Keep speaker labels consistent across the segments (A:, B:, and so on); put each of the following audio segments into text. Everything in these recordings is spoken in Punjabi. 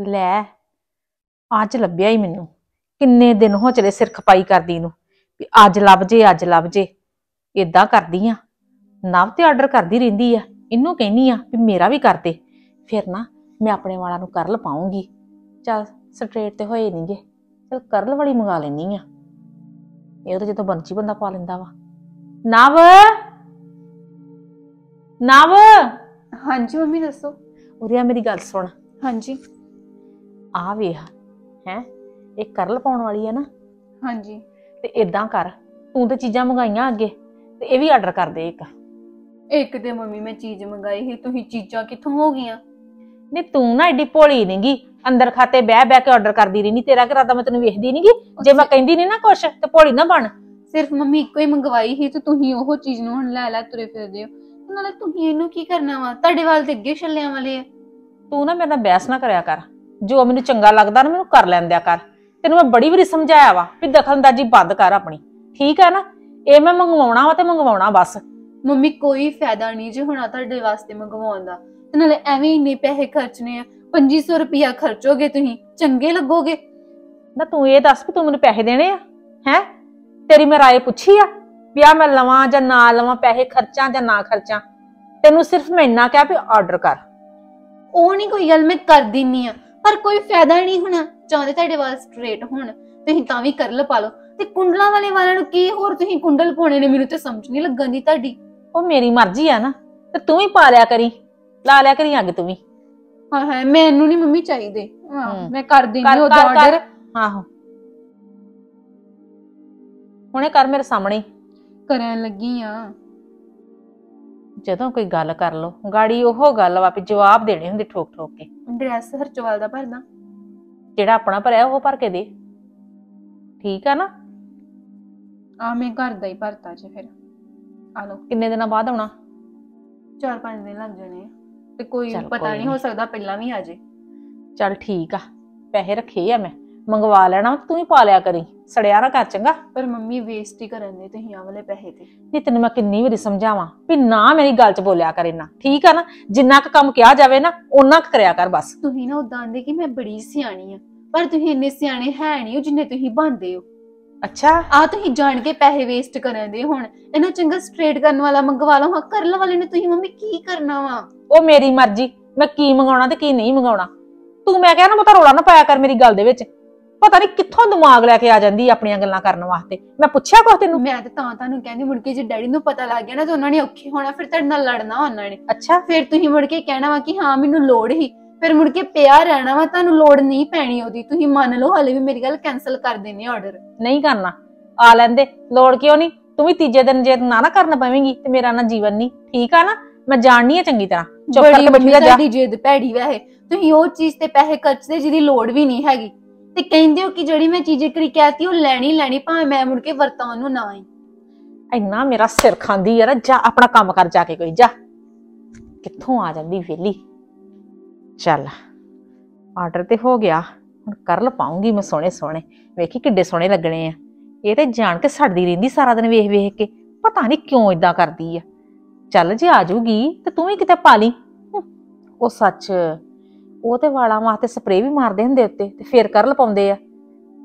A: ਲੈ ਅੱਜ ਲੱਭਿਆ ਹੀ ਮੈਨੂੰ। ਕਿੰਨੇ ਦਿਨ ਹੋ ਚਲੇ ਸਿਰ ਖਪਾਈ ਕਰਦੀ ਨੂੰ ਵੀ ਅੱਜ ਲੱਭ ਜੇ ਅੱਜ ਲੱਭ ਜੇ। ਇਦਾਂ ਕਰਦੀ ਆ। ਨਵ ਤੇ ਆਰਡਰ ਕਰਦੀ ਰਹਿੰਦੀ ਆ। ਇਹਨੂੰ ਕਹਿੰਨੀ ਆ ਵੀ ਮੇਰਾ ਵੀ ਕਰ ਦੇ। ਫਿਰ ਨਾ ਮੈਂ ਆਪਣੇ ਵਾਲਾਂ ਨੂੰ ਕਰਲ ਪਾਉਂਗੀ। ਚੱਲ ਸਟ੍ਰੇਟ ਤੇ ਹੋਏ ਨਹੀਂਗੇ ਚੱਲ ਕਰਲ ਵਾਲੀ ਮੰਗਾ ਲੈਣੀ ਆ। ਇਹ ਤਾਂ ਜਦੋਂ ਬੰਚੀ ਬੰਦਾ ਪਾ ਲੈਂਦਾ ਵਾ। ਨਵ! ਨਵ!
B: ਹਾਂਜੀ ਮੰਮੀ ਦੱਸੋ।
A: ਉਰਿਆ ਮੇਰੀ ਗੱਲ ਸੁਣ।
B: ਹਾਂਜੀ।
A: ਆ ਵੇਖ ਹੈ? ਇਹ ਕਰਲ ਪਾਉਣ ਵਾਲੀ ਆ ਨਾ।
B: ਹਾਂਜੀ।
A: ਤੇ ਇਦਾਂ ਕਰ ਤੂੰ ਤੇ ਚੀਜ਼ਾਂ ਮੰਗਾਈਆਂ ਅੱਗੇ ਤੇ ਇਹ ਵੀ ਆਰਡਰ ਕਰ ਦੇ ਇੱਕ।
B: ਇੱਕ ਤੇ ਮੰਮੀ ਮੈਂ ਚੀਜ਼ ਮੰਗਾਈ ਸੀ ਤੁਸੀਂ ਚੀਜ਼ਾਂ ਕਿੱਥੋਂ ਹੋ ਗਈਆਂ?
A: ਨਹੀਂ ਤੂੰ ਨਾ ਐਡੀ ਭੋਲੀ ਨਹੀਂਗੀ ਅੰਦਰ ਖਾਤੇ ਬਹਿ ਬਹਿ ਕੇ ਆਰਡਰ ਕਰਦੀ ਰਹਿਨੀ ਤੇਰਾ ਕਿਰਾਦਾ ਮੈਂ ਤੈਨੂੰ ਵੇਖਦੀ ਨਹੀਂਗੀ ਜੇ ਮੈਂ ਕਹਿੰਦੀ ਨਹੀਂ ਨਾ ਕੁਛ ਤੇ ਭੋਲੀ ਨਾ ਬਣ।
B: ਸਿਰਫ ਮੰਮੀ ਇੱਕੋ ਹੀ ਮੰਗਵਾਈ ਸੀ ਤੇ ਤੁਸੀਂ ਉਹ ਚੀਜ਼ ਨੂੰ ਹੁਣ ਲੈ ਲੈ ਤੁਰੇ ਫਿਰਦੇ ਹੋ। ਤੇ ਨਾਲੇ ਤੁਸੀਂ ਇਹਨੂੰ ਕੀ ਕਰਨਾ ਵਾ? ਤੁਹਾਡੇ ਵੱਲ ਤੇ ਅੱਗੇ ਛੱਲਿਆਂ ਵਾਲੇ ਆ।
A: ਤੂੰ ਨਾ ਮੇਰੇ ਨਾਲ ਬਹਿਸ ਨਾ ਕਰਿਆ ਕਰ। ਜੋ ਮੈਨੂੰ ਚੰਗਾ ਲੱਗਦਾ ਨਾ ਮੈਨੂੰ ਕਰ ਲੈਂਦਿਆ ਕਰ। ਤੈਨੂੰ ਮੈਂ ਬੜੀ ਵਾਰੀ ਸਮਝਾਇਆ ਵਾ ਵੀ ਦਖਲਅੰਦਾਜ਼ੀ ਬੰਦ ਕਰ ਆਪਣੀ। ਠੀਕ ਹੈ ਨਾ? ਇਹ ਮੈਂ ਮੰਗਵਾਉਣਾ ਵਾ ਤੇ ਮੰਗਵਾਉਣਾ ਬਸ।
B: ਮੰਮੀ ਕੋਈ ਫਾਇਦਾ ਨਹੀਂ ਜੇ ਹੁਣ ਤੁਹਾਡੇ ਵਾਸਤੇ ਮੰਗਵਾਉਣ ਦਾ। ਤੇ ਨਾਲੇ ਐਵੇਂ ਇੰਨੇ ਪੈਸੇ ਖਰਚਨੇ ਆ 2500 ਰੁਪਿਆ ਖਰਚੋਗੇ ਤੁਸੀਂ ਚੰਗੇ ਲੱਗੋਗੇ?
A: ਨਾ ਤੂੰ ਇਹ ਦੱਸ ਵੀ ਤੂੰ ਮੈਨੂੰ ਪੈਸੇ ਦੇਣੇ ਆ? ਹੈ? ਤੇਰੀ ਮੈਂ ਰਾਏ ਪੁੱਛੀ ਆ ਵੀ ਆ ਮੈਂ ਲਵਾਂ ਜਾਂ ਨਾ ਲਵਾਂ ਪੈਸੇ ਖਰਚਾਂ ਜਾਂ ਨਾ ਖਰਚਾਂ? ਤੈਨੂੰ ਸਿਰਫ ਮੈਂ ਇੰਨਾ ਕਿਹਾ ਵੀ ਆਰਡਰ ਕਰ।
B: ਉਹ ਨਹੀਂ ਕੋਈ ਗੱਲ ਮੈਂ ਕਰ ਦਿੰਨੀ ਆ। ਪਰ ਕੋਈ ਫਾਇਦਾ ਨਹੀਂ ਹੋਣਾ ਚਾਹੁੰਦੇ ਤੁਹਾਡੇ ਵਾਲ ਸਟ੍ਰੇਟ ਹੋਣ ਤੁਸੀਂ ਤਾਂ ਵੀ ਕਰ ਪਾ ਲਓ। ਤੇ ਕੁੰਡਲਾਂ ਵਾਲੇ ਵਾਲਾਂ ਨੂੰ ਕੀ ਹੋਰ ਤੁਸੀਂ ਕੁੰਡਲ ਪਾਉਣੇ ਨੇ ਮੈਨੂੰ ਤੇ ਸਮਝ ਨਹੀਂ ਲੱਗਣ ਦੀ ਤੁਹਾਡੀ।
A: ਉਹ ਮੇਰੀ ਮਰਜ਼ੀ ਆ ਨਾ ਤੇ ਤੂੰ ਵੀ ਪਾ ਲਿਆ ਕਰੀ ਲਾ ਲਿਆ ਕਰੀ ਅੱਗ ਤੂੰ ਵੀ।
B: ਹਾਂ ਹਾਂ ਮੈਨੂੰ ਨਹੀਂ ਮੰਮੀ ਚਾਹੀਦੇ। ਹਾਂ
A: ਹਮ।
B: ਮੈਂ ਕਰ ਦਿੰਨੀ
A: ਕਰ
B: ਉਹ
A: ਕਰ ਕਰ।
B: ਆਰਡਰ
A: ਆਹੋ। ਹੁਣੇ ਕਰ ਮੇਰੇ ਸਾਹਮਣੇ। ਹੀ।
B: ਕਰਨ ਲੱਗੀ ਆ
A: ਜਦੋਂ ਕੋਈ ਗੱਲ ਕਰ ਲੋ ਗਾੜੀ ਉਹ ਗੱਲ ਵਾ ਵੀ ਜਵਾਬ ਦੇਣੇ ਹੁੰਦੇ ਠੋਕ ਠੋਕ ਕੇ।
B: ਡਰੈਸ ਹਰਚਵਾਲ ਦਾ ਭਰਦਾ।
A: ਜਿਹੜਾ ਆਪਣਾ ਭਰਿਆ ਉਹ ਭਰ ਕੇ ਦੇ। ਠੀਕ ਆ ਨਾ?
B: ਆ ਮੈਂ ਘਰ ਦਾ ਹੀ ਭਰਤਾ ਜੇ ਫਿਰ। ਆ ਲਓ।
A: ਕਿੰਨੇ ਦਿਨਾਂ ਬਾਅਦ ਆਉਣਾ?
B: ਚਾਰ ਪੰਜ ਦਿਨ ਲੱਗ ਜਾਣੇ ਆ। ਤੇ ਕੋਈ
A: ਚੱਲ
B: ਪਤਾ
A: ਕੋਈ
B: ਨਹੀਂ ਹੋ ਸਕਦਾ ਪਹਿਲਾਂ ਵੀ ਆ ਜੇ।
A: ਚੱਲ ਠੀਕ ਆ। ਪੈਸੇ ਰੱਖੇ ਆ ਮੈਂ। ਮੰਗਵਾ ਲੈਣਾ ਤੂੰ ਹੀ ਪਾ ਲਿਆ ਕਰੀ। ਸੜਿਆ ਨਾ ਕਰ ਚੰਗਾ।
B: ਪਰ ਮੰਮੀ ਵੇਸਟ ਹੀ ਕਰਨ ਦੇ ਤੁਸੀਂ ਵਾਲੇ ਪੈਸੇ ਤੇ।
A: ਨਹੀਂ ਤੈਨੂੰ ਮੈਂ ਕਿੰਨੀ ਵਾਰੀ ਸਮਝਾਵਾਂ ਵੀ ਨਾ ਮੇਰੀ ਗੱਲ 'ਚ ਬੋਲਿਆ ਕਰ ਇੰਨਾ। ਠੀਕ ਆ ਨਾ? ਜਿੰਨਾ ਕੁ ਕੰਮ ਕਿਹਾ ਜਾਵੇ ਨਾ ਓਨਾ ਕੁ ਕਰਿਆ ਕਰ ਬਸ।
B: ਤੁਸੀਂ ਨਾ ਉਦਾਂ ਦੇ ਕਿ ਮੈਂ ਬੜੀ ਸਿਆਣੀ ਆ ਪਰ ਤੁਸੀਂ ਇੰਨੇ ਸਿਆਣੇ ਹੈ ਨਹੀਂ ਹੋ ਜਿੰਨੇ ਤੁਸੀਂ ਬਣਦੇ ਹੋ
A: ਅੱਛਾ।
B: ਆ ਤੁਸੀਂ ਜਾਣ ਕੇ ਪੈਸੇ ਵੇਸਟ ਕਰਨ ਦੇ ਹੁਣ ਇਹਨਾਂ ਚੰਗਾ ਸਟ੍ਰੇਟ ਕਰਨ ਵਾਲਾ ਮੰਗਵਾ ਲਓ ਹਾਂ ਕਰਨ ਵਾਲੇ ਨੇ ਤੁਸੀਂ ਮੰਮੀ ਕੀ ਕਰਨਾ ਵਾ?
A: ਉਹ ਮੇਰੀ ਮਰਜ਼ੀ ਮੈਂ ਕੀ ਮੰਗਾਉਣਾ ਤੇ ਕੀ ਨਹੀਂ ਮੰਗਾਉਣਾ। ਤੂੰ ਮੈਂ ਕਿਹਾ ਨਾ ਪਤਾ ਰੋਲਾ ਨਾ ਪਾਇਆ ਕਰ ਮੇਰੀ ਗੱਲ ਦੇ ਵਿੱਚ। ਪਤਾ ਨਹੀਂ ਕਿੱਥੋਂ ਦਿਮਾਗ ਲੈ ਕੇ ਆ ਜਾਂਦੀ ਆ ਆਪਣੀਆਂ ਗੱਲਾਂ ਕਰਨ ਵਾਸਤੇ। ਮੈਂ ਪੁੱਛਿਆ ਕੁਛ ਤੈਨੂੰ?
B: ਮੈਂ ਤਾਂ ਤਾਂ ਤੁਹਾਨੂੰ ਕਹਿੰਦੀ ਮੁੜ ਕੇ ਜੇ ਡੈਡੀ ਨੂੰ ਪਤਾ ਲੱਗ ਗਿਆ ਨਾ ਤਾਂ ਉਹਨਾਂ ਨੇ ਔਖੇ ਹੋਣਾ ਫਿਰ ਤੁਹਾਡੇ ਨਾਲ ਲੜਨਾ ਉਹਨਾਂ ਨੇ।
A: ਅੱਛਾ।
B: ਫਿਰ ਤੁਸੀਂ ਮੁੜ ਕੇ ਕਹਿਣਾ ਵਾ ਕਿ ਹਾਂ ਮੈਨੂੰ ਲੋੜ ਹੀ ਫਿਰ ਮੁੜ ਕੇ ਪਿਆ ਰਹਿਣਾ ਵਾ ਤੁਹਾਨੂੰ ਲੋੜ ਨਹੀਂ ਪੈਣੀ ਉਹਦੀ। ਤੁਸੀਂ ਮੰਨ ਲਓ ਹਲੇ ਵੀ ਮੇਰੀ ਗੱਲ ਕੈਨਸਲ ਕਰ ਦੇਣੇ ਆਰਡਰ
A: ਨਹੀਂ ਕਰਨਾ। ਆ ਲੈਂਦੇ। ਲੋੜ ਕਿਉਂ ਨਹੀਂ ਤੂੰ ਵੀ ਤੀਜੇ ਦਿਨ ਜੇ ਨਾ ਨਾ ਕਰਨ ਪਵੇਂਗੀ ਤੇ ਮੇਰਾ ਨਾ ਜੀਵਨ ਨਹੀਂ ਠੀਕ ਆ ਨਾ? ਮੈਂ ਜਾਣਨੀ ਆ ਚੰਗੀ ਤਰ੍ਹਾਂ। ਚੁੱਪ ਕਰਕੇ ਬੈਠੀ ਜਾ।
B: ਤੁਹਾਡੀ ਜਿੱਦ ਭੈੜੀ ਵੈਸੇ। ਤੁਸੀਂ ਉਹ ਚੀਜ਼ ਤੇ ਪੈਸੇ ਖਰਚਦੇ ਜਿਹਦੀ ਲੋੜ ਵੀ ਨਹੀਂ ਹੈਗੀ। ਤੇ ਕਹਿੰਦੇ ਹੋ ਕਿ ਜਿਹੜੀ ਮੈਂ ਚੀਜ਼ ਕਰੀ ਕਹਿਤੀ, ਉਹ ਲੈਣੀ ਲੈਣੀ, ਭਾਵੇਂ ਮੈਂ ਮੁੜ ਕੇ ਵਰਤਾਂ ਉਹਨੂੰ ਨਾ ਹੀ
A: ਇੰਨਾ ਮੇਰਾ ਸਿਰ ਖਾਂਦੀ ਯਾਰ ਜਾ ਆਪਣਾ ਕੰਮ ਕਰ, ਜਾ ਕੇ ਕੋਈ, ਜਾ। ਕਿੱਥੋਂ ਆ ਜਾਂਦੀ ਵੇਲੀ ਚੱਲ ਆਰਡਰ ਤੇ ਹੋ ਗਿਆ। ਹੁਣ ਕਰ ਲਪਾਉਂਗੀ ਮੈਂ ਸੋਹਣੇ ਸੋਹਣੇ ਵੇਖੀ ਕਿੱਡੇ ਸੋਹਣੇ ਲੱਗਣੇ ਆ। ਇਹ ਤੇ ਜਾਣ ਕੇ ਸੜਦੀ ਰਹਿੰਦੀ ਸਾਰਾ ਦਿਨ ਵੇਖ ਵੇਖ ਕੇ। ਪਤਾ ਨਹੀਂ ਕਿਉਂ ਇਦਾਂ ਕਰਦੀ ਆ। ਚੱਲ ਜੇ ਆ ਜਾਊਗੀ ਤੇ ਤੂੰ ਵੀ ਕਿਤੇ ਪਾ ਲਈ। ਉਹ ਸੱਚ ਉਹ ਤੇ ਵਾਲਾਂ ਵਾਸਤੇ ਸਪਰੇਅ ਵੀ ਮਾਰਦੇ ਹੁੰਦੇ ਉੱਤੇ ਤੇ ਫੇਰ ਕਰ ਲਪਾਉਂਦੇ ਆ।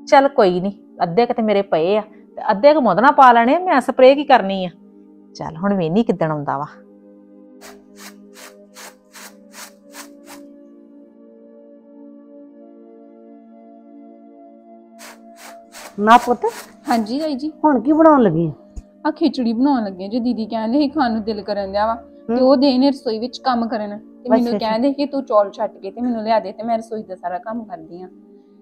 A: ਚੱਲ ਕੋਈ ਨਹੀਂ ਅੱਧੇ ਕਿਤੇ ਮੇਰੇ ਪਏ ਆ ਤੇ ਅੱਧੇ ਕੁ ਮੁੱਧ ਨਾਲ ਪਾ ਲੈਣੇ ਆ, ਮੈਂ ਸਪਰੇਅ ਕੀ ਕਰਨੀ ਆ। ਚੱਲ ਹੁਣ ਵੇਨੀ ਕਿੱਦਣ ਆਉਂਦਾ ਵਾ।
C: ਨਾ ਪੁੱਤ
B: ਹਾਂਜੀ ਤਾਈ ਜੀ।
C: ਹੁਣ ਕੀ ਬਣਾਉਣ ਲੱਗੀ ਆਂ?
B: ਆ ਖਿਚੜੀ ਬਣਾਉਣ ਲੱਗੇ ਜੇ ਦੀਦੀ ਕਹਿੰਦੇ ਸੀ ਖਾਣ ਨੂੰ ਦਿਲ ਕਰਨ ਦਿਆ ਵਾ ਤੇ ਉਹ ਦੇ ਨੇ ਰਸੋਈ ਵਿੱਚ ਕੰਮ ਕਰਨ। ਤੇ ਮੈਨੂੰ। ਕਹਿੰਦੇ ਕਿ ਤੂੰ ਚੌਲ ਛੱਟ ਕੇ ਤੇ ਮੈਨੂੰ ਲਿਆ ਦੇ ਤੇ ਮੈਂ ਰਸੋਈ ਦਾ ਸਾਰਾ ਕੰਮ ਕਰਦੀ ਆ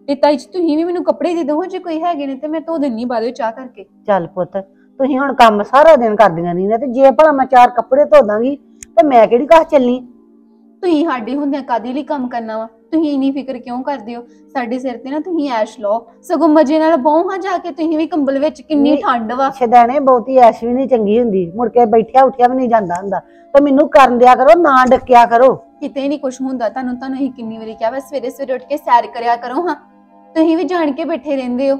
B: ਤੇ ਤਾਈ ਜੀ ਤੁਸੀਂ ਵੀ ਮੈਨੂੰ ਕੱਪੜੇ ਦੇ ਦਿਓ ਜੇ ਕੋਈ ਹੈਗੇ ਨੇ ਤੇ ਮੈਂ ਧੋ ਦਿੰਨੀ ਬਾਅਦ ਵਿੱਚ ਚਾਹ ਕਰਕੇ।
C: ਚੱਲ ਪੁੱਤ ਤੁਸੀਂ ਹੁਣ ਕੰਮ ਸਾਰਾ ਦਿਨ ਕਰਦੀਆਂ ਨਹੀਂ ਨਾ ਤੇ ਜੇ ਭਲਾ ਮੈਂ ਚਾਰ ਕੱਪੜੇ ਧੋ ਦਾਂਗੀ ਤੇ ਮੈਂ ਕਿਹੜੀ ਕਾਹ ਚੱਲਣੀ?
B: ਤੁਸੀਂ ਸਾਡੇ ਹੁੰਦਿਆਂ ਕਾਦੀ ਲਈ ਕੰਮ ਕਰਨਾ ਵਾ? ਤੁਸੀਂ ਇਨੀ ਫਿਕਰ ਕਿਉਂ ਕਰਦੇ ਹੋ? ਸਾਡੇ ਸਿਰ ਤੇ ਨਾ ਤੁਸੀਂ ਐਸ਼ ਲਓ। ਸਗੋਂ ਮਜੇ ਨਾਲ ਬਹੁ ਹਾਂ ਜਾ ਕੇ ਤੁਸੀਂ ਵੀ ਕੰਬਲ ਵਿੱਚ ਕਿੰਨੀ
C: ਨਹੀਂ।
B: ਠੰਡ ਵਾ।
C: ਛਦਾਣੇ ਬਹੁਤੀ ਐਸ਼ ਵੀ ਨਹੀਂ ਚੰਗੀ ਹੁੰਦੀ। ਮੁੜ ਕੇ ਬੈਠਿਆ ਉੱਠਿਆ ਵੀ ਨਹੀਂ ਜਾਂਦਾ ਹੁੰਦਾ। ਤੇ ਮੈਨੂੰ ਕਰਨ ਦਿਆ ਕਰੋ ਨਾ ਡੱਕਿਆ ਕਰੋ।
B: ਕਿਤੇ ਨਹੀਂ ਕੁਝ ਹੁੰਦਾ। ਤੁਹਾਨੂੰ ਤੁਹਾਨੂੰ ਅਸੀਂ ਕਿੰਨੀ ਵਾਰੀ ਕਿਹਾ ਵਾ ਸਵੇਰੇ ਸਵੇਰੇ ਉੱਠ ਕੇ ਸੈਰ ਕਰਿਆ ਕਰੋ ਹਾਂ। ਤੁਸੀਂ ਵੀ ਜਾਣ ਕੇ ਬੈਠੇ ਰਹਿੰਦੇ ਹੋ।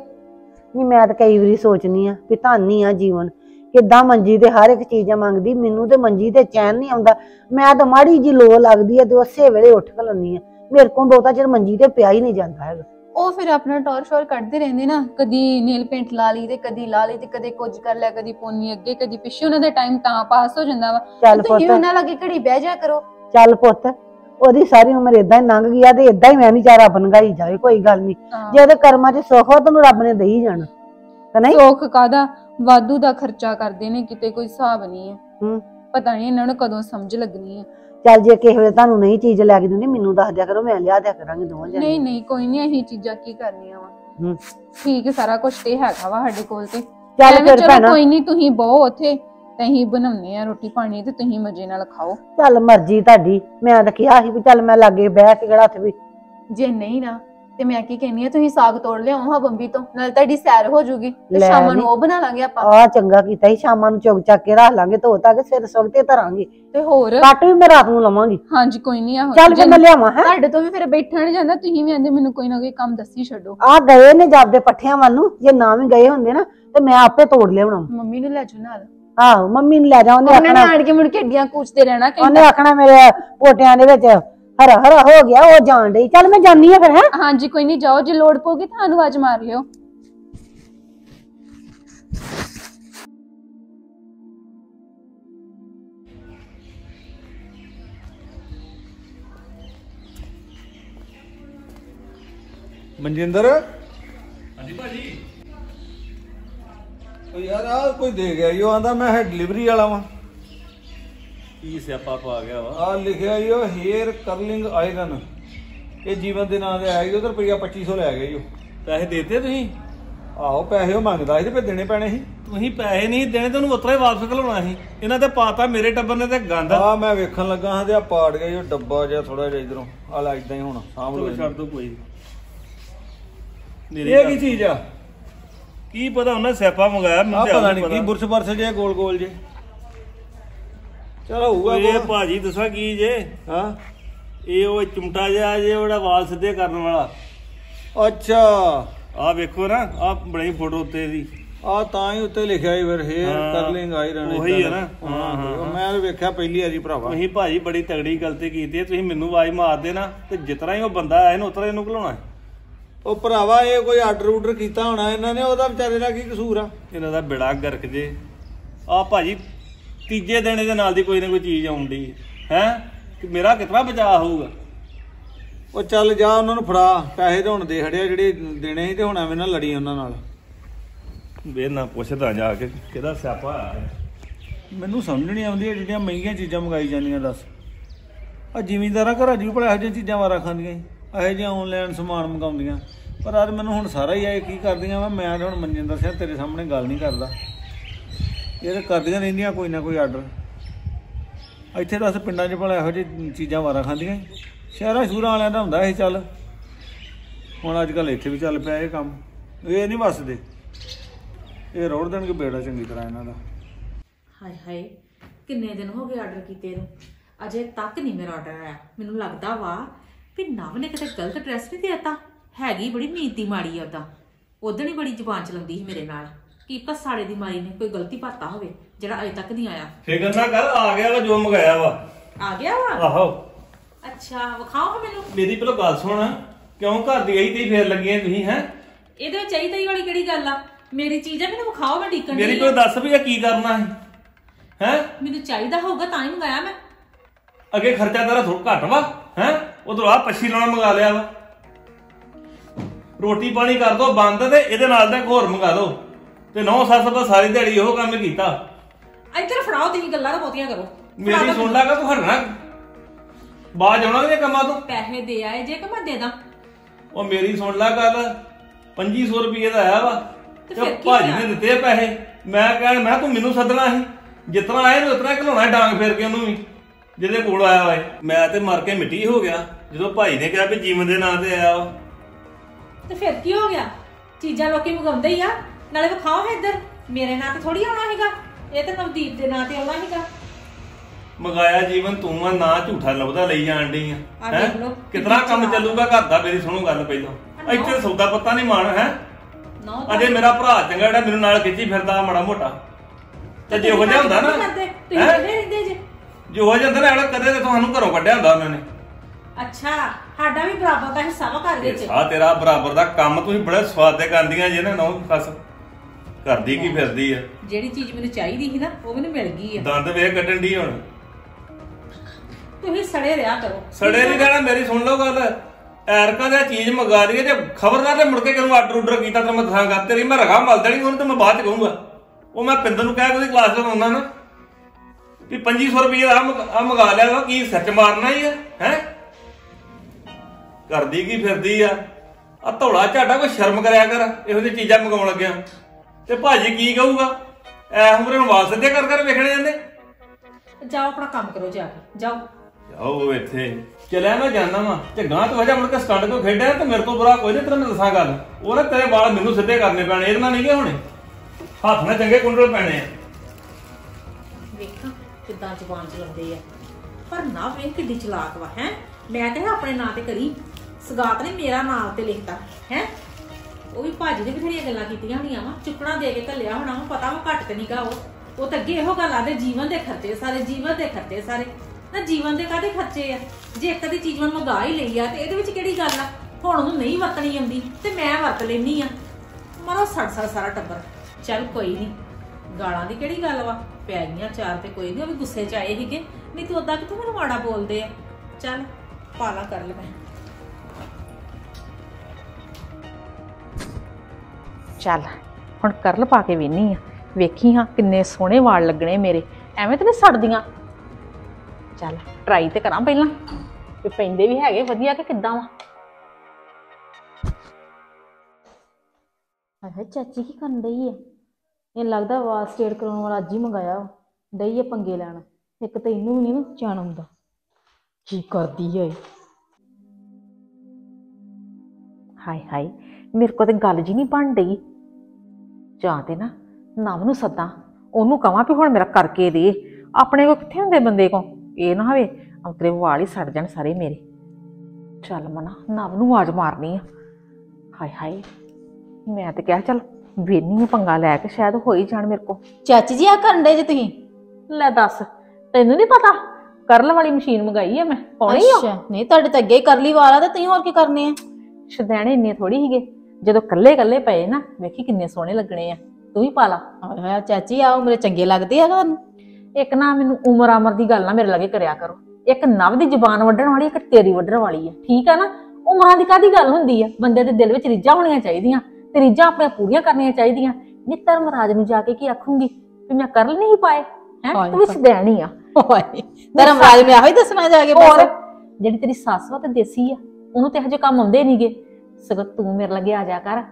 C: ਨਹੀਂ ਮੈਂ ਤਾਂ ਕਈ ਵਾਰੀ ਸੋਚਨੀ ਆ ਵੀ ਧਾਨੀ ਆ ਜੀਵਨ। ਕਿੱਦਾਂ ਮੰਜੀ ਤੇ ਹਰ ਇੱਕ ਚੀਜ਼ ਮੰਗਦੀ ਮੈਨੂੰ ਤੇ ਮੰਜੀ ਤੇ ਚੈਨ ਨਹੀਂ ਆਉਂਦਾ। ਮੈਂ ਤਾਂ ਮਾੜੀ ਜੀ ਲੋ ਲੱਗਦੀ ਆ ਤੇ ਉਸੇ ਵੇਲੇ ਉੱਠ ਖਲੋਨੀ ਆ। ਮੇਰੇ ਕੋਲ ਬਹੁਤਾ ਚਿਰ ਮੰਜੀ ਤੇ ਪਿਆ ਹੀ ਨਹੀਂ ਜਾਂਦਾ ਹੈਗਾ।
B: ਉਹ ਫਿਰ ਆਪਣਾ ਟੌਰ ਸ਼ੋਰ ਕੱਢਦੇ ਰਹਿੰਦੇ ਨਾ ਕਦੀ ਨੇਲ ਪੇਂਟ ਲਾ ਲਈ ਤੇ ਕਦੀ ਲਾ ਲਈ ਤੇ ਕਦੇ ਕੁਝ ਕਰ ਲਿਆ ਕਦੀ ਪੋਨੀ ਅੱਗੇ ਕਦੀ ਪਿੱਛੇ ਉਹਨਾਂ ਦਾ ਟਾਈਮ ਤਾਂ ਪਾਸ ਹੋ ਜਾਂਦਾ ਵਾ।
C: ਚੱਲ
B: ਤੁਸੀਂ
C: ਪੁੱਤ।
B: ਉਹਨਾਂ ਲੱਗੇ ਘੜੀ ਬਹਿ ਜਾ ਕਰੋ।
C: ਚੱਲ ਪੁੱਤ ਉਹਦੀ ਸਾਰੀ ਉਮਰ ਇਦਾਂ ਹੀ ਲੰਘ ਗਈ ਆ ਤੇ ਇਦਾਂ ਹੀ ਮੈਂ ਨਹੀਂ ਚਾਰਾ ਬਨਗਾਈ ਜਾਵੇ ਕੋਈ ਗੱਲ ਨਹੀਂ। ਜੇ ਉਹਦੇ ਕਰਮਾਂ 'ਚ ਸੁੱਖ ਹੋ ਤੈਨੂੰ ਰੱਬ ਨੇ ਦੇਈ ਜਾਣਾ। ਤਾਂ ਨਹੀਂ?
B: ਸੋਖ ਕਾਦਾ ਵਾਧੂ ਦਾ ਖਰਚਾ ਕਰਦੇ ਨੇ ਕਿਤੇ ਕੋਈ ਹਿਸਾਬ ਨਹੀਂ ਹੈ
C: ਹੂੰ।
B: ਪਤਾ ਨਹੀਂ ਇਹਨਾਂ ਨੂੰ ਕਦੋਂ ਸਮਝ ਲੱਗਣੀ ਹੈ
C: ਚੱਲ ਜੇ ਕਿਸੇ ਵੇਲੇ ਤੁਹਾਨੂੰ ਨਹੀਂ ਚੀਜ਼ ਲੈ ਕੇ ਦਿੰਦੀ ਮੈਨੂੰ ਦੱਸ ਦਿਆ ਕਰੋ ਮੈਂ ਲਿਆ ਦਿਆ ਕਰਾਂਗੇ ਦੋਵਾਂ ਜਣੇ
B: ਨਹੀਂ ਨਹੀਂ ਕੋਈ ਨਹੀਂ ਅਸੀਂ ਚੀਜ਼ਾਂ ਕੀ ਕਰਨੀਆਂ ਵਾ।
C: ਹੂੰ।
B: ਠੀਕ ਸਾਰਾ ਕੁਝ ਤੇ ਹੈਗਾ ਵਾ ਸਾਡੇ ਕੋਲ ਤੇ।
C: ਚੱਲ ਫਿਰ ਭੈਣਾ।
B: ਕੋਈ ਨਹੀਂ ਤੁਸੀਂ ਬਹੁ ਉੱਥੇ ਤੇ ਅਸੀਂ ਬਣਾਉਨੇ ਆ ਰੋਟੀ ਪਾਣੀ ਤੇ ਤੁਸੀਂ ਮਜ਼ੇ ਨਾਲ ਖਾਓ।
C: ਚੱਲ ਮਰਜ਼ੀ ਤੁਹਾਡੀ ਮੈਂ ਤਾਂ ਕਿਹਾ ਸੀ ਵੀ ਚੱਲ ਮੈਂ ਲਾਗੇ ਬਹਿ ਕੇ ਕਿਹੜਾ ਹੱਥ ਵੀ
B: ਜੇ ਨਹੀਂ ਨਾ ਤੇ ਮੈਂ ਕੀ ਕਹਿੰਨੀ ਆ ਤੁਸੀਂ ਸਾਗ ਤੋੜ ਲਿਆਓ ਹਾਂ ਬੰਬੀ ਤੋਂ ਨਾਲ ਤੁਹਾਡੀ ਸੈਰ ਹੋ ਜੂਗੀ ਤੇ
C: ਲੈ
B: ਸ਼ਾਮਾਂ
C: ਨੀ।
B: ਉਹ ਬਣਾ ਲਾਂਗੇ ਆਪਾਂ।
C: ਆ ਚੰਗਾ ਕੀਤਾ ਸੀ ਸ਼ਾਮਾਂ ਨੂੰ ਚੁੱਕ ਚੱਕ ਕੇ ਰੱਖ ਲਾਂਗੇ ਧੋ ਤਾ ਕੇ ਸਿਰ ਸਵਖਤੇ ਧਰਾਂਗੇ।
B: ਤੇ ਹੋਰ?
C: ਕੱਟ ਵੀ ਮੈਂ ਰਾਤ ਨੂੰ ਲਵਾਂਗੀ।
B: ਹਾਂਜੀ ਕੋਈ ਨਹੀਂ ਆਹੋ।
C: ਚੱਲ ਫਿਰ ਮੈਂ ਲਿਆਵਾਂ ਹੈ?
B: ਤੁਹਾਡੇ ਤੋਂ ਵੀ ਫਿਰ ਬੈਠਾ ਨਹੀਂ ਜਾਂਦਾ ਤੁਸੀਂ ਵੀ ਆਂਦੇ ਮੈਨੂੰ ਕੋਈ ਨਾ ਕੋਈ ਕੰਮ ਦੱਸੀ ਛੱਡੋ।
C: ਆ ਗਏ ਨੇ ਜਾਪਦੇ ਪੱਠਿਆਂ ਵੱਲ ਨੂੰ ਜੇ ਨਾ ਵੀ ਗਏ ਹੁੰਦੇ ਨਾ ਤੇ ਮੈਂ ਆਪੇ ਤੋੜ ਲਿਆਉਣਾ।
B: ਮੰਮੀ ਨੂੰ ਲੈ ਜਾਓ ਨਾਲ।
C: ਆਹੋ ਮੰਮੀ ਨੂੰ ਲੈ ਜਾ ਉਹਨੇ
B: ਉਹਨਾਂ ਨੇ
C: ਆਖਣਾ
B: ਆਣ ਕੇ ਮੁੜ ਕੇ ਏਡੀਆਂ ਕੂਚਦੇ ਰਹਿਣਾ ਕਿ
C: ਉਹਨੇ ਆਖਣਾ ਮੇਰੇ ਪੋਟਿਆਂ ਦੇ ਵਿੱਚ ਹਰਾ ਹਰਾ ਹੋ ਗਿਆ ਉਹ ਜਾਣ ਡਈ। ਚੱਲ ਮੈਂ ਜਾਨੀ ਆ ਫਿਰ ਹੈ?
B: ਹਾਂਜੀ ਕੋਈ ਨਹੀਂ ਜਾਓ ਜੇ ਲੋੜ ਪਊਗੀ ਤੁਹਾਨੂੰ ਆਵਾਜ਼ ਮਾਰ ਲਿਓ
D: ਮਨਜਿੰਦਰ? ਹਾਂਜੀ ਭਾਜੀ। ਉਹ ਯਾਰ ਆ ਕੋਈ ਦੇ ਗਿਆ ਈਓ ਆਂਦਾ ਮੈਂ ਹੈ ਡਿਲੀਵਰੀ ਵਾਲਾ ਵਾਂ।
E: ਕੀ ਸਿਆਪਾ ਪਾ ਗਿਆ ਵਾ?
D: ਆ ਲਿਖਿਆ ਈਓ ਹੇਅਰ ਕਰਲਿੰਗ ਆਇਰਨ ਇਹ ਜੀਵਨ ਦੇ ਨਾਂ ਤੇ ਆਇਆ ਈਓ ਤੇ ਰੁਪਈਆ 2500 ਲੈ ਗਿਆ ਈਓ
E: ਪੈਸੇ ਦੇਤੇ ਤੁਸੀਂ?
D: ਆਹੋ ਪੈਸੇ ਉਹ ਮੰਗਦਾ ਸੀ ਤੇ ਫਿਰ ਦੇਣੇ ਪੈਣੇ ਸੀ।
E: ਤੁਸੀਂ ਪੈਸੇ ਨਹੀਂ ਦੇਣੇ ਤੈਨੂੰ ਉਤਰਾ ਹੀ ਵਾਪਸ ਘਲਾਉਣਾ ਸੀ। ਇਹਨਾਂ ਤੇ ਪਾਤਾ ਮੇਰੇ ਟੱਬਰ ਨੇ ਤੇ ਗੰਦ
D: ਆ। ਮੈਂ ਵੇਖਣ ਲੱਗਾ ਹਾਂ ਤੇ ਆ ਪਾੜ ਗਿਆ ਈਓ ਡੱਬਾ ਜਿਹਾ ਥੋੜਾ ਜਿਹਾ ਇਧਰੋਂ। ਆ ਲੈ ਇਦਾਂ ਹੀ ਹੁਣ
E: ਚਲੋ ਛੱਡ ਦੋ ਕੋਈ।
D: ਇਹ ਕੀ ਚੀਜ਼ ਆ?
E: ਕੀ ਪਤਾ ਉਹਨੇ ਸਿਆਪਾ ਮੰਗਾਇਆ
D: ਆ
E: ਮੈਨੂੰ ਤੇ
D: ਪਤਾ ਨਹੀਂ ਕੀ ਬੁਰਸ਼ ਬਰਸ਼ ਜੇ ਗੋਲ ਗੋਲ ਜੇ ਚਲੋ ਹੋਊਗਾ
E: ਇਹ
D: ਕੋਈ।
E: ਭਾਜੀ ਦੱਸਾਂ ਕੀ ਜੇ?
D: ਹਾਂ।
E: ਇਹ ਉਹ ਚਿਮਟਾ ਜਿਹਾ ਜੇ ਉਹਦਾ ਵਾਲ ਸਿੱਧੇ ਕਰਨ ਵਾਲਾ।
D: ਅੱਛਾ।
E: ਆਹ ਵੇਖੋ ਨਾ ਆਹ ਬੜੀ ਫੋਟੋ ਉੱਤੇ ਦੀ
D: ਆ ਤਾਂ ਹੀ ਉੱਤੇ ਲਿਖਿਆ ਹੀ ਫਿਰ ਹੇਅਰ
E: ਹਾਂ,
D: ਕਰਲਿੰਗ ਆਇਰਨ
E: ਉਹੀ ਆ ਨਾ।
D: ਹਾਂ
E: ਹਾਂ, ਹਾਂ,
D: ਮੈਂ ਤਾਂ ਵੇਖਿਆ ਪਹਿਲੀ ਵਾਰੀ ਭਰਾਵਾ।
E: ਤੁਸੀਂ ਭਾਜੀ ਬੜੀ ਤਗੜੀ ਗਲਤੀ ਕੀਤੀ ਹੈ ਤੁਸੀਂ ਮੈਨੂੰ ਆਵਾਜ਼ ਮਾਰ ਦੇਣਾ ਤੇ ਜਿਤਨਾ ਹੀ ਉਹ ਬੰਦਾ ਆਇਆ ਇਹਨੂੰ ਉਤਰਾ ਇਹਨੂੰ ਘਲਾਉਣਾ
D: ਉਹ ਭਰਾਵਾ ਇਹ ਕੋਈ ਆਰਡਰ ਆਰਡਰ ਕੀਤਾ ਹੋਣਾ ਇਹਨਾਂ ਨੇ ਉਹਦਾ ਵਿਚਾਰੇ ਦਾ ਕੀ ਕਸੂਰ ਆ?
E: ਇਹਨਾਂ ਦਾ ਬਿੜਾ ਗਰਕ ਜੇ। ਆ ਭਾਜੀ ਤੀਜੇ ਦਿਨ ਇਹਦੇ ਨਾਲ ਦੀ ਕੋਈ ਨਾ ਕੋਈ ਚੀਜ਼ ਆਉਂਦੀ ਹੈ। ਕਿ ਮੇਰਾ ਕਿਤਨਾ ਬਚਾਅ ਹੋਊਗਾ?
D: ਉਹ ਚੱਲ ਜਾ ਉਹਨਾਂ ਨੂੰ ਫੜਾ ਪੈਸੇ ਤਾਂ ਹੁਣ ਦੇ ਖੜਿਆ ਜਿਹੜੇ ਦੇਣੇ ਸੀ ਤੇ ਹੁਣ ਐਵੇਂ ਨਾ ਲੜੀ ਉਹਨਾਂ ਨਾਲ।
E: ਵੇ ਨਾ ਪੁੱਛਦਾ ਜਾ ਕੇ ਕਿਹਦਾ ਸਿਆਪਾ
D: ਮੈਨੂੰ ਸਮਝ ਨਹੀਂ ਆਉਂਦੀ ਇਹ ਜਿਹੜੀਆਂ ਮਹਿੰਗੀਆਂ ਚੀਜ਼ਾਂ ਮੰਗਾਈ ਜਾਂਦੀਆਂ ਦੱਸ। ਆ ਜ਼ਿਮੀਂਦਾਰਾਂ ਘਰਾਂ 'ਚ ਵੀ ਭਲਾ ਇਹੋ ਜਿਹੀਆਂ ਚੀਜ਼ਾਂ ਵਾਰਾ ਖਾਂਦੀਆਂ। ਇਹੋ ਜਿਹੀਆਂ ਆਨਲਾਈਨ ਸਮਾਨ ਮੰਗਾਉਂਦੀਆਂ। ਪਰ ਅੱਜ ਮੈਨੂੰ ਹੁਣ ਸਾਰਾ ਹੀ ਆਏ ਕੀ ਕਰਦੀਆਂ ਵਾ ਮੈਂ ਤਾਂ ਹੁਣ ਮਨਜਿੰਦਰ ਸਿੰਘ ਤੇਰੇ ਸਾਹਮਣੇ ਗੱਲ ਨਹੀਂ ਕਰਦਾ। ਇਹ ਤਾਂ ਕਰਦੀਆਂ ਰਹਿੰਦੀਆਂ ਕੋਈ ਨਾ ਕੋਈ ਆਰਡਰ ਇੱਥੇ ਦੱਸ ਪਿੰਡਾਂ 'ਚ ਭਲਾ ਇਹੋ ਜਿਹੀ ਚੀਜ਼ਾਂ ਵਾਰਾ ਖਾਂਦੀਆਂ ਸ਼ਹਿਰਾਂ ਸ਼ੂਰਾਂ ਵਾਲਿਆਂ ਦਾ ਹੁੰਦਾ ਇਹ ਚੱਲ। ਹੁਣ ਅੱਜ ਕੱਲ ਇੱਥੇ ਵੀ ਚੱਲ ਪਿਆ ਇਹ ਕੰਮ। ਇਹ ਨਹੀਂ ਵੱਸਦੇ। ਇਹ ਰੋੜ ਦੇਣਗੇ ਬੇੜਾ ਚੰਗੀ ਤਰ੍ਹਾਂ ਇਹਨਾਂ ਦਾ।
A: ਹਾਏ ਹਾਏ, ਕਿੰਨੇ ਦਿਨ ਹੋ ਗਏ ਆਰਡਰ ਕੀਤੇ ਨੂੰ? ਅਜੇ ਤੱਕ ਨਹੀਂ ਮੇਰਾ ਆਰਡਰ ਆਇਆ। ਮੈਨੂੰ ਲੱਗਦਾ ਵਾ ਵੀ ਨਵ ਨੇ ਕਿਤੇ ਗਲਤ ਐਡਰੈਸ ਨਹੀਂ ਦਿੱਤਾ। ਹੈਗੀ ਬੜੀ ਨੀਤੀ ਮਾੜੀ ਆ ਉਹਦਾ। ਉਦੋਂ ਹੀ ਬੜੀ ਜ਼ੁਬਾਨ ਚਲਾਉਂਦੀ ਸੀ ਮੇਰੇ ਨਾਲ। ਕੀ ਪਤਾ ਸਾੜੇ ਦੀ ਮਾਰੀ ਨੇ ਕੋਈ ਗਲਤੀ ਭਾਤਾ ਹੋਵੇ ਜਿਹੜਾ ਅਜੇ ਤੱਕ ਨਹੀਂ ਆਇਆ?
E: ਫਿਕਰ ਨਾ ਕਰ ਆ ਗਿਆ ਵਾ ਜੋ ਮੰਗਾਇਆ ਵਾ।
A: ਆ ਗਿਆ ਵਾ?
E: ਆਹੋ।
A: ਅੱਛਾ ਵਿਖਾਓ ਹਾਂ ਮੈਨੂੰ।
E: ਮੇਰੀ ਪਹਿਲਾਂ ਗੱਲ ਸੁਣ। ਕਿਉਂ ਘਰ ਦੀ ਆਈ ਤੇ ਫੇਰ ਲੱਗੀਆਂ ਤੁਸੀਂ ਹੈ?
A: ਇਹਦੇ ਵਿੱਚ ਚਾਹੀਦਾ ਹੀ ਵਾਲੀ ਕਿਹੜੀ ਗੱਲ ਆ? ਮੇਰੀ ਚੀਜ਼ ਆ ਮੈਨੂੰ ਵਿਖਾਓ ਮੈਂ ਡੀਕਣ
E: ਮੇਰੀ
A: ਆ।
E: ਦੱਸ ਵੀ ਇਹ ਕੀ ਕਰਨਾ ਹੈ ਹੈ?
A: ਮੈਨੂੰ ਚਾਹੀਦਾ ਹੋਊਗਾ ਤਾਂ ਹੀ ਮੰਗਾਇਆ ਮੈਂ।
E: ਅੱਗੇ ਖਰਚਾ ਤੇਰਾ ਥੋੜਾ ਘੱਟ ਵਾ ਹੈ? ਉਧਰੋਂ ਆ ਪੱਛੀ ਲਾਉਣਾ ਮੰਗਾ ਲਿਆ ਵਾ। ਰੋਟੀ ਪਾਣੀ ਕਰ ਦੋ ਬੰਦ ਤੇ ਇਹਦੇ ਨਾਲ ਦਾ ਹੋਰ ਮੰਗਾ ਦੋ। ਤੇ ਨੌ ਸੱਸ ਬਸ ਸਾਰੀ ਦਿਹਾੜੀ ਉਹ ਕੰਮ ਕੀਤਾ।
A: ਇੱਧਰ ਫੜਾਓ ਤੁਸੀਂ ਗੱਲਾਂ ਤਾਂ ਬਹੁਤੀਆਂ ਕਰੋ।
E: ਮੇਰੀ ਸੁਣ ਲਾਗਾ ਤੂੰ ਹਟਣਾ। ਬਾਜ ਆਉਣਾ ਕਿ ਕੰਮਾਂ ਤੋਂ?
A: ਪੈਸੇ ਦੇ ਆਏ ਜੇ ਕਿ ਮੈਂ ਦੇ ਦਾਂ।
E: ਉਹ ਮੇਰੀ ਸੁਣ ਲੈ ਗੱਲ 2500 ਰੁਪਏ ਦਾ ਆਇਆ ਵਾ।
A: ਤੇ
E: ਭਾਜੀ? ਨੇ ਦਿੱਤੇ ਆ ਪੈਸੇ। ਮੈਂ ਕਹਿਣ ਮੈਂ ਤੂੰ ਮੈਨੂੰ ਸੱਦਣਾ ਸੀ। ਜਿਤਨਾ ਆਇਆ ਨੂੰ ਉਤਨਾ ਘਲਾਉਣਾ ਡਾਂਗ ਫੇਰ ਕੇ ਉਹਨੂੰ ਵੀ ਜਿਹਦੇ ਕੋਲ ਆਇਆ ਵਾ। ਮੈਂ ਤੇ ਮਰ ਕੇ ਮਿੱਟੀ ਹੋ ਗਿਆ। ਜਦੋਂ ਭਾਈ ਨੇ ਕਿਹਾ ਵੀ ਜੀਵਨ ਦੇ ਨਾਂ ਤੇ ਆਇਆ ਵਾ।
A: ਤੇ ਫਿਰ ਕੀ ਹੋ ਗਿਆ? ਚੀਜ਼ਾਂ ਲੋਕੀ ਮੰਗਾਉਂਦੇ ਹੀ ਆ। ਨਾਲੇ ਵਿਖਾਓ ਹੈ ਇੱਧਰ। ਮੇਰੇ ਨਾਂ ਤੇ ਥੋੜੀ ਆਉਣਾ ਹੈਗਾ। ਇਹ ਤਾਂ ਨਵਦੀਪ ਦੇ ਨਾਂ ਤੇ ਆਉਣਾ ਹੈਗਾ।
E: ਮੰਗਾਇਆ ਜੀਵਨ ਤੂੰ ਆ ਨਾ ਝੂਠਾ ਲੱਭਦਾ ਲਈ ਜਾਣ ਡਈ ਆ। ਹੈਂ? ਕਿਤਨਾ ਕੰਮ। ਚੱਲੂਗਾ ਘਰ ਦਾ ਮੇਰੀ ਸੁਣੋ ਗੱਲ ਪਹਿਲਾਂ। ਇੱਥੇ ਸੌਦਾ ਪੱਤਾ ਨਹੀਂ ਮਾਣ ਹੈ? ਅਜੇ ਮੇਰਾ ਭਰਾ ਚੰਗਾ ਜਿਹੜਾ ਮੈਨੂੰ ਨਾਲ ਖਿੱਚੀ ਫਿਰਦਾ ਮਾੜਾ ਮੋਟਾ। ਤੇ ਜੇ ਹੋ ਹੁੰਦਾ ਨਾ
A: ਜੇ?
E: ਹੋ ਜਾਂਦਾ ਨਾ ਅਗਲਾ ਕਦੇ ਤੇ ਤੁਹਾਨੂੰ ਘਰੋਂ ਕੱਢਿਆ ਹੁੰਦਾ ਉਹਨਾਂ ਨੇ।
A: ਅੱਛਾ ਸਾਡਾ ਵੀ ਬਰਾਬਰ ਦਾ ਹਿੱਸਾ ਵਾ ਘਰ ਵਿੱਚ।
E: ਆ ਤੇਰਾ ਬਰਾਬਰ ਦਾ ਕੰਮ ਤੁਸੀਂ ਬੜੇ ਸਵਾਦ ਤੇ ਕਰਦੀਆਂ ਜੇ ਨਾ ਨੌ ਖਸ। ਕਰਦੀ ਕੀ ਫਿਰਦੀ ਆ?
A: ਜਿਹੜੀ ਚੀਜ਼ ਮੈਨੂੰ ਚਾਹੀਦੀ ਸੀ ਨਾ ਉਹ ਮੈਨੂੰ ਮਿਲ ਗਈ ਆ।
E: ਦੰਦ ਵੇਖ ਕੱਢਣ ਦੀ ਹੁਣ।
A: ਤੁਸੀਂ ਸੜੇ ਰਿਹਾ ਕਰੋ।
E: ਸੜੇ ਨਹੀਂ ਰਹਿਣਾ ਮੇਰੀ ਸੁਣ ਲਓ ਗੱਲ। ਐਰਕਾ ਦਾ ਚੀਜ਼ ਮੰਗਾ ਰਹੀ ਹੈ ਜੇ ਖਬਰਦਾਰ ਤੇ ਮੁੜ ਕੇ ਕਿਨੂੰ ਆਰਡਰ ਆਰਡਰ ਕੀਤਾ ਤਾਂ ਮੈਂ ਦੱਸਾਂਗਾ ਤੇਰੀ ਮੈਂ ਰਗਾ ਮਲ ਦੇਣੀ ਉਹਨੂੰ ਤੇ ਮੈਂ ਬਾਅਦ ਚ ਕਹੂੰਗਾ। ਉਹ ਮੈਂ ਪਿੰਦਰ ਨੂੰ ਕਹਿ ਕੇ ਉਹਦੀ ਕਲਾਸ ਲਵਾਉਣਾ ਨਾ। ਵੀ 2500 ਰੁਪਏ ਆ ਆ ਮੰਗਾ ਲਿਆ ਵਾ ਕੀ ਸੱਚ ਮਾਰਨਾ ਹੀ ਹੈ ਹੈ? ਕਰਦੀ ਕੀ ਫਿਰਦੀ ਆ? ਆ ਧੌਲਾ ਝਾਟਾ ਕੋਈ ਸ਼ਰਮ ਕਰਿਆ ਕਰ ਇਹੋ ਜਿਹੀ ਚੀਜ਼ਾਂ ਮੰਗਾਉਣ ਲੱਗਿਆ। ਤੇ ਭਾਜੀ ਕੀ ਕਹੂਗਾ? ਐ ਉਮਰੇ ਨੂੰ ਵਾਲ ਸਿੱਧੇ ਕਰ ਕਰ ਵੇਖਣੇ ਜਾਂਦੇ।
A: ਜਾਓ ਆਪਣਾ ਕੰਮ ਕਰੋ ਜਾ ਕੇ। ਜਾਓ।
E: ਜਾਓ ਇੱਥੇ। ਚਲਿਆ ਮੈਂ ਜਾਣਾ ਵਾ ਤੇ ਗਾਂ ਤੋਂ ਵਜਾ ਮੁੜ ਕੇ ਸਟੰਡ ਤੋਂ ਖੇਡਿਆ ਤੇ ਮੇਰੇ ਤੋਂ ਬੁਰਾ ਕੋਈ ਨਹੀਂ ਤੈਨੂੰ ਮੈਂ ਦੱਸਾਂ ਗੱਲ। ਉਹ ਨਾ ਤੇਰੇ ਵਾਲ ਮੈਨੂੰ ਸਿੱਧੇ ਕਰਨੇ ਪੈਣੇ ਇਹਦੇ ਨਾਲ ਨਹੀਂ ਗਏ ਹੋਣੇ। ਹੱਥ ਨਾਲ ਚੰਗੇ ਕੁੰਡਲ ਪੈਣੇ ਆ।
A: ਵੇਖਾਂ ਕਿੱਦਾਂ ਜ਼ੁਬਾਨ ਚਲਾਉਂਦੇ ਆ। ਪਰ ਨਾ ਵੇਖ ਕਿੱਡੀ ਚਲਾਕ ਵਾ ਹੈ? ਮੈਂ ਤੇ ਆਪਣੇ ਨਾਂ ਤੇ ਕਰੀ। ਸਗਾਤ ਨੇ ਮੇਰਾ ਨਾਮ ਤੇ ਲਿਖਤਾ ਹੈ? ਉਹ ਵੀ ਭਾਜੀ ਨੇ ਬਥੇਰੀਆਂ ਗੱਲਾਂ ਕੀਤੀਆਂ ਹੋਣੀਆਂ ਵਾ, ਚੁੱਕਣਾ ਦੇ ਕੇ ਘੱਲਿਆ ਹੋਣਾ ਵਾ, ਪਤਾ ਵਾ ਘੱਟ ਤੇ ਨਹੀਂਗਾ ਉਹ। ਉਹ ਤਾਂ ਅੱਗੇ ਇਹੋ ਗੱਲ ਆਦੇ, ਜੀਵਨ ਦੇ ਖਰਚੇ ਸਾਰੇ, ਜੀਵਨ ਦੇ ਖਰਚੇ ਸਾਰੇ। ਨਾ ਜੀਵਨ ਦੇ ਕਾਹਦੇ ਖਰਚੇ ਆ? ਜੇ ਇੱਕ ਦੀ ਚੀਜ਼ ਮੈਂ ਮੰਗਾ ਹੀ ਲਈ ਆ, ਤੇ ਇਹਦੇ ਵਿੱਚ ਕਿਹੜੀ ਗੱਲ ਆ? ਹੁਣ ਉਹਨੂੰ ਨਹੀਂ ਵਰਤਣੀ ਆਉਂਦੀ, ਤੇ ਮੈਂ ਵਰਤ ਲੈਣੀ ਆ। ਮਾਰਾ ਸੜ ਸੜ ਸਾਰਾ ਟੱਬਰ। ਚੱਲ ਕੋਈ ਨਹੀਂ, ਗਾਲਾਂ ਦੀ ਕਿਹੜੀ ਗੱਲ ਵਾ? ਪੈ ਗਈਆਂ ਚਾਰ ਤੇ ਕੋਈ ਨਹੀਂ, ਉਹ ਵੀ ਗੁੱਸੇ ਚ ਆਏ ਸੀਗੇ। ਨਹੀਂ ਤੂੰ ਉਦਾਂ ਕਿੱਥੋਂ ਮੈਨੂੰ ਮਾੜਾ ਬੋਲਦੇ ਆ? ਚੱਲ, ਪਾਲਾ ਕਰ ਲੈ ਮੈਂ। ਚੱਲ ਹੁਣ ਕਰਲ ਪਾ ਕੇ ਵੇਨੀ ਆ। ਵੇਖੀ ਹਾਂ ਕਿੰਨੇ ਸੋਹਣੇ ਵਾਲ ਲੱਗਣੇ ਮੇਰੇ। ਐਵੇਂ ਤੇ ਨਹੀਂ ਸੜਦੀਆਂ। ਚੱਲ ਟਰਾਈ ਤੇ ਕਰਾਂ ਪਹਿਲਾਂ। ਵੀ ਪੈਂਦੇ ਵੀ ਹੈਗੇ ਵਧੀਆ ਕਿ ਕਿੱਦਾਂ ਵਾ?
F: ਹਾਏ ਚਾਚੀ ਕੀ ਕਰਨ ਡਈ ਹੈ ਇਹ ਲੱਗਦਾ ਵਾਲ ਸਟੇਟ ਕਰਾਉਣ ਵਾਲਾ ਅੱਜ ਹੀ ਮੰਗਾਇਆ ਵਾ। ਡਈ ਹੈ ਪੰਗੇ ਲੈਣ। ਇੱਕ ਤਾਂ ਇਹਨੂੰ ਵੀ ਨਹੀਂ ਨਾ ਜਾਣ ਆਉਂਦਾ। ਕੀ ਕਰਦੀ ਹੈ ਇਹ?
A: ਹਾਏ ਹਾਏ ਮੇਰੇ ਕੋ ਤੇ ਗੱਲ ਜੀ ਨਹੀਂ ਬਣ ਡਈ। ਜਾਂ ਤੇ ਨਾ ਨਵ ਨੂੰ ਸੱਦਾਂ। ਉਹਨੂੰ ਕਵਾਂ ਵੀ ਹੁਣ ਮੇਰਾ ਕਰਕੇ ਦੇ। ਆਪਣੇ ਕੋ ਕਿੱਥੇ ਹੁੰਦੇ ਬੰਦੇ ਕੋ ਇਹ ਨਾ ਹੋਵੇ ਅੰਤਰੇ ਵਾਲ ਹੀ ਸੜ ਜਾਣ ਸਾਰੇ ਮੇਰੇ। ਚੱਲ ਮਨਾ ਨਵ ਨੂੰ ਆਵਾਜ਼ ਮਾਰਨੀ ਆ। ਹਾਏ ਹਾਏ ਮੈਂ ਤੇ ਕਿਹਾ ਚੱਲ ਵੇਨੀ ਆ ਪੰਗਾ ਲੈ ਕੇ ਸ਼ਾਇਦ ਹੋ ਹੀ ਜਾਣ ਮੇਰੇ ਕੋ
F: ਚਾਚੀ ਜੀ ਆ ਕਰਨ ਡੇ ਜੇ ਤੁਸੀਂ?
A: ਲੈ ਦੱਸ ਤੈਨੂੰ ਨਹੀਂ ਪਤਾ? ਕਰਲ ਵਾਲੀ ਮਸ਼ੀਨ ਮੰਗਾਈ ਆ ਮੈਂ ਪਾਉਣੀ ਆ?
F: ਨਹੀਂ ਤੁਹਾਡੇ ਤਾਂ ਅੱਗੇ ਹੀ ਕਰਲੀ ਵਾਲ ਤੇ ਤੁਸੀਂ ਹੋਰ ਕੀ ਕਰਨੇ ਆ?
A: ਸ਼ਦੈਣੇ ਇੰਨੇ ਥੋੜੀ ਹੀਗੇ ਜਦੋਂ ਕੱਲੇ ਕੱਲੇ ਪਏ ਨਾ ਵੇਖੀ ਕਿੰਨੇ ਸੋਹਣੇ ਲੱਗਣੇ ਆ। ਤੂੰ ਵੀ ਪਾ ਲਾ।
F: ਹਾਏ ਚਾਚੀ ਆ ਉਮਰੇ ਚੰਗੇ ਲੱਗਦੇ ਆ ਤੁਹਾਨੂੰ।
A: ਇੱਕ ਨਾ ਮੈਨੂੰ ਉਮਰ ਆਮਰ ਦੀ ਗੱਲ ਨਾ ਮੇਰੇ ਲਾਗੇ ਕਰਿਆ ਕਰੋ। ਇੱਕ ਨਵ ਦੀ ਜ਼ੁਬਾਨ ਵੱਢਣ ਵਾਲੀ ਇੱਕ ਤੇਰੀ ਵੱਢਣ ਵਾਲੀ ਆ। ਠੀਕ ਆ ਨਾ? ਉਮਰਾਂ ਦੀ ਕਾਦੀ ਗੱਲ ਹੁੰਦੀ ਆ? ਬੰਦੇ ਦੇ ਦਿਲ ਵਿੱਚ ਰੀਝਾਂ ਹੋਣੀਆਂ ਚਾਹੀਦੀਆਂ ਤੇ ਰੀਝਾਂ ਆਪਣੀਆਂ ਪੂਰੀਆਂ ਕਰਨੀਆਂ ਚਾਹੀਦੀਆਂ। ਨਿੱਤਰ ਮਹਾਰਾਜ ਨੂੰ ਜਾ ਕੇ ਕੀ ਆਖੂੰਗੀ? ਵੀ ਮੈਂ ਕਰ ਨਹੀਂ ਪਾਏ ਹੈ?
F: ਹਾਏ
A: ਤੂੰ ਵੀ ਸਦੈਣੀ ਆ।
F: ਹਾਏ ਧਰਮ ਰਾਜ ਮੈਂ ਆਹੋ ਹੀ ਦੱਸਣਾ ਜਾ ਕੇ
A: ਹੋਰ
F: ਬਸ
A: ਜਿਹੜੀ ਤੇਰੀ ਸੱਸ ਵਾ ਤੇ ਦੇਸੀ ਆ ਉਹਨੂੰ ਤੇ ਇਹੋ ਜਿਹੇ ਕੰਮ ਆਉਂਦੇ ਨਹੀਂਗੇ ਸਗੋਂ ਤੂੰ ਮੇਰੇ ਲਾਗੇ ਆ ਜਾ ਕਰ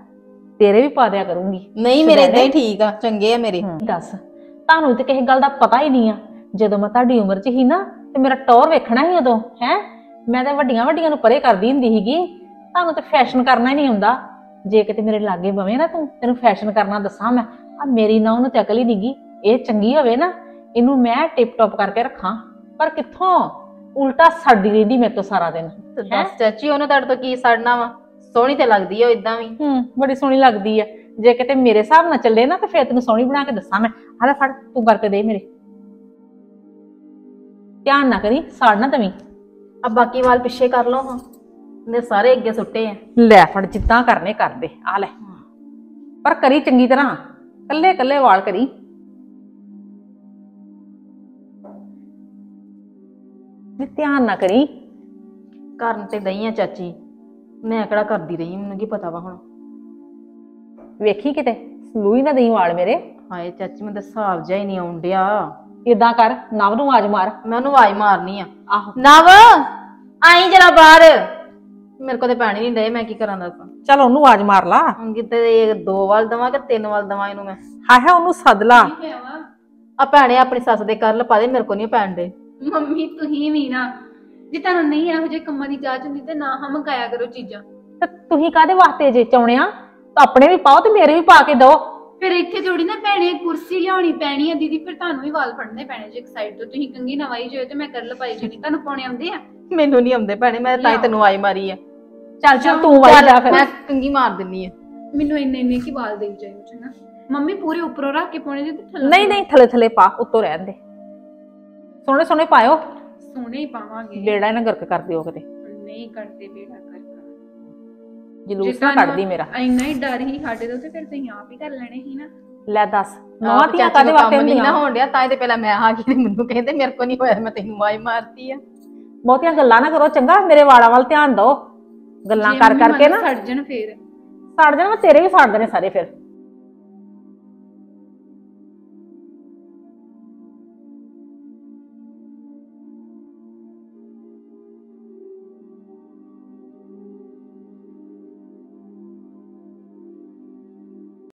A: ਤੇਰੇ ਵੀ ਪਾ ਦਿਆ ਕਰੂੰਗੀ।
F: ਨਹੀਂ ਮੇਰੇ ਇਦਾਂ ਹੀ ਠੀਕ ਆ ਚੰਗੇ ਆ ਮੇਰੇ।
A: ਦੱਸ। ਤੁਹਾਨੂੰ ਤੇ ਕਿਸੇ ਗੱਲ ਦਾ ਪਤਾ ਹੀ ਨਹੀਂ ਆ। ਜਦੋਂ ਮੈਂ ਤੁਹਾਡੀ ਉਮਰ 'ਚ ਹੀ ਨਾ ਤੇ ਮੇਰਾ ਟੌਰ ਵੇਖਣਾ ਹੀ ਉਦੋਂ ਹੈ? ਮੈਂ ਤਾਂ ਵੱਡੀਆਂ ਵੱਡੀਆਂ ਨੂੰ ਪਰੇ ਕਰਦੀ ਹੁੰਦੀ ਸੀਗੀ। ਤੁਹਾਨੂੰ ਤੇ ਫੈਸ਼ਨ ਕਰਨਾ ਹੀ ਨਹੀਂ ਆਉਂਦਾ। ਜੇ ਕਿਤੇ ਮੇਰੇ ਲਾਗੇ ਬਵੇਂ ਨਾ ਤੂੰ ਤੈਨੂੰ ਫੈਸ਼ਨ ਕਰਨਾ ਦੱਸਾਂ ਮੈਂ। ਆ ਮੇਰੀ ਨਾ ਉਹਨੂੰ ਤੇ ਅਕਲ ਹੀ ਨਹੀਂਗੀ। ਇਹ ਚੰਗੀ ਹੋਵੇ ਨਾ ਇਹਨੂੰ ਮੈਂ ਟਿਪ ਟੌਪ ਕਰਕੇ ਰੱਖਾਂ। ਪਰ ਕਿੱਥੋਂ? ਉਲਟਾ ਸੜਦੀ ਰਹਿੰਦੀ ਮੇਰੇ ਤੋਂ ਸਾਰਾ ਦਿਨ।
F: ਦੱਸ ਚਾਚੀ ਉਹਨੇ ਤੁਹਾਡੇ ਤੋਂ ਕੀ ਸੜਨਾ ਵਾ? ਸੋਹਣੀ ਤੇ ਲੱਗਦੀ ਆ ਇਦਾਂ ਵੀ।
A: ਹੂੰ ਬੜੀ ਸੋਹਣੀ ਲੱਗਦੀ ਆ। ਜੇ ਕਿਤੇ ਮੇਰੇ ਹਿਸਾਬ ਨਾਲ ਚੱਲੇ ਨਾ ਤੇ ਫੇਰ ਤੈਨੂੰ ਸੋਹਣੀ ਬਣਾ ਕੇ ਦੱਸਾਂ ਮੈਂ। ਹਾਲੇ ਫੜ ਤੂੰ ਕਰਕੇ ਦੇ ਮੇਰੇ। ਧਿਆਨ ਨਾ ਕਰੀ ਸਾੜ ਨਾ ਤਵੀਂ।
F: ਆ ਬਾਕੀ ਵਾਲ ਪਿੱਛੇ ਕਰ ਲਓ ਹਾਂ। ਨੇ ਸਾਰੇ ਅੱਗੇ ਸੁੱਟੇ ਆ।
A: ਲੈ ਫੜ ਜਿੱਦਾਂ ਕਰਨੇ ਕਰਦੇ। ਆ ਲੈ। ਪਰ ਕਰੀ ਚੰਗੀ ਤਰ੍ਹਾਂ। ਕੱਲੇ ਕੱਲੇ ਵਾਲ ਕਰੀ। ਵੀ ਧਿਆਨ ਨਾ ਕਰੀ।
F: ਕਰਨ ਤੇ ਦਈ ਆ ਚਾਚੀ। ਮੈਂ ਕਿਹੜਾ ਕਰਦੀ ਰਹੀ ਮੈਨੂੰ ਕੀ ਪਤਾ ਵਾ ਹੁਣ।
A: ਵੇਖੀ ਕਿਤੇ? ਲੂਈ ਨਾ ਦੇਈ ਵਾਲ ਮੇਰੇ।
F: ਹਾਏ ਚਾਚੀ ਮੈਨੂੰ ਤਾਂ ਹਿਸਾਬ ਜਿਹਾ ਹੀ ਨਹੀਂ ਆਉਣ ਡਿਆ।
A: ਇਦਾਂ ਕਰ ਨਵ ਨੂੰ ਆਵਾਜ਼ ਮਾਰ।
F: ਮੈਂ ਉਹਨੂੰ ਆਵਾਜ਼ ਮਾਰਨੀ ਆ।
A: ਆਹੋ।
F: ਨਵ ਆਈ ਜਰਾ ਬਾਹਰ। ਮੇਰੇ ਕੋਲ ਤੇ ਪੈਣੀ ਨਹੀਂ ਡੇ ਮੈਂ ਕੀ ਕਰਾਂ ਦੱਸ।
A: ਚਲ ਉਹਨੂੰ ਆਵਾਜ਼ ਮਾਰ ਲਾ।
F: ਹੁਣ ਕਿਤੇ ਦੋ ਵਾਲ ਦਵਾਂ ਕਿ ਤਿੰਨ ਵਾਲ ਦਵਾਂ ਇਹਨੂੰ ਮੈਂ?
A: ਹਾਏ ਹਾਏ ਉਹਨੂੰ ਸੱਦ ਲਾ।
F: ਆ ਭੈਣੇ ਆਪਣੀ ਸੱਸ ਦੇ ਕਰ ਲਪਾ ਦੇ ਮੇਰੇ ਕੋ ਨਹੀਂ ਪੈਣ ਦੇ
B: ਮੰਮੀ ਤੁਸੀਂ ਵੀ ਨਾ ਜੇ ਤੁਹਾਨੂੰ ਨਹੀਂ ਇਹੋ ਜਿਹੇ ਕੰਮਾਂ ਦੀ ਜਾਚ ਹੁੰਦੀ ਤੇ ਨਾ ਹਮ ਕਾਇਆ ਕਰੋ ਚੀਜ਼ਾਂ।
A: ਤੇ ਤੁਸੀਂ ਕਾਦੇ ਵਾਸਤੇ ਜੇ ਚਾਉਣਿਆ ਆਪਣੇ ਵੀ ਪਾਓ ਤੇ ਮੇਰੇ ਵੀ ਪਾ ਕੇ ਦਿਓ।
B: ਫਿਰ ਇੱਥੇ ਥੋੜੀ ਨਾ ਭੈਣੇ ਕੁਰਸੀ ਲਿਆਉਣੀ ਪੈਣੀ ਆ ਦੀਦੀ ਫਿਰ ਤੁਹਾਨੂੰ ਵੀ ਵਾਲ ਫੜਨੇ ਪੈਣੇ ਜੇ ਇੱਕ ਸਾਈਡ ਤੋਂ। ਤੁਸੀਂ ਕੰਗੀ ਨਵਾਈ ਜੋ ਤੇ ਮੈਂ ਕਰ ਲਪਾਈ ਜਿਹੜੀ ਤੁਹਾਨੂੰ ਪਾਉਣੇ ਆਉਂਦੇ ਆ?
F: ਮੈਨੂੰ ਨਹੀਂ ਆਉਂਦੇ ਭੈਣੇ ਮੈਂ ਤਾਂ ਹੀ ਤੈਨੂੰ ਆਈ ਮਾਰੀ ਆ।
A: ਚੱਲ ਚੱਲ ਤੂੰ ਵਾਈ ਜਾ ਫਿਰ।
F: ਮੈਂ ਕੰਗੀ ਮਾਰ ਦਿੰਨੀ ਆ।
B: ਮੈਨੂੰ ਇੰਨੇ ਇੰਨੇ ਕੀ ਵਾਲ ਦੇਈ ਜਾਇਓ ਚ ਨਾ ਮੰਮੀ ਪੂਰੇ ਉੱਪਰੋਂ ਰੱਖ ਕੇ ਪਾਉਣੇ ਜੇ ਤੇ ਥੱਲੇ
A: ਨਹੀਂ ਨਹੀਂ ਥਲੇ ਥਲੇ ਪਾ ਉੱਤੋਂ ਰਹਿਣ ਦੇ। ਸੋਹਣੇ ਸੋਹਣੇ ਪਾਇਓ।
B: ਸੋਹਣੇ ਹੀ ਪਾਵਾਂਗੇ।
A: ਬੇੜਾ ਇਹਨਾਂ ਗਰਕ ਕਰ ਦਿਓ ਕਿਤੇ।
B: ਨਹੀਂ ਕਰਦੇ ਬੇੜਾ ਕਰ ਕਰ
A: ਜਲੂਸ ਨਾ ਕੱਢਦੀ ਮੇਰਾ।
B: ਇੰਨਾ ਹੀ ਡਰ ਹੀ ਸਾਡੇ ਤੋਂ ਤੇ ਫਿਰ ਤੁਸੀਂ ਆਪ ਹੀ ਕਰ ਲੈਣੇ ਸੀ ਨਾ।
A: ਲੈ ਦੱਸ ਨਵਾਂ
F: ਆਪ
A: ਧੀਆਂ ਕਾਦੇ
F: ਨੂੰ
A: ਵਾਸਤੇ
F: ਨਹੀਂ ਨਾ
A: ਹੁੰਦੀਆਂ?
F: ਹੋਣ ਡਿਆ ਤਾਂ ਇਹਦੇ ਪਹਿਲਾਂ ਮੈਂ ਹਾਂ ਕਿ ਮੈਨੂੰ ਕਹਿੰਦੇ ਮੇਰੇ ਕੋ ਨਹੀਂ ਹੋਇਆ ਮੈਂ ਤੈਨੂੰ ਵਾਈ ਮਾਰਤੀ ਆ।
A: ਬਹੁਤੀਆਂ ਗੱਲਾਂ ਨਾ ਕਰੋ ਚੰਗਾ ਮੇਰੇ ਵਾਲਾਂ ਵੱਲ ਧਿਆਨ ਦਿਓ। ਗੱਲਾਂ ਕਰ ਕਰਕੇ ਨਾ।
B: ਸੜ ਜਾਣ ਫੇਰ।
A: ਸੜ ਜਾਣ ਮੈਂ ਤੇਰੇ ਵੀ ਸੜ ਦੇਣੇ ਸਾਰੇ ਫਿਰ।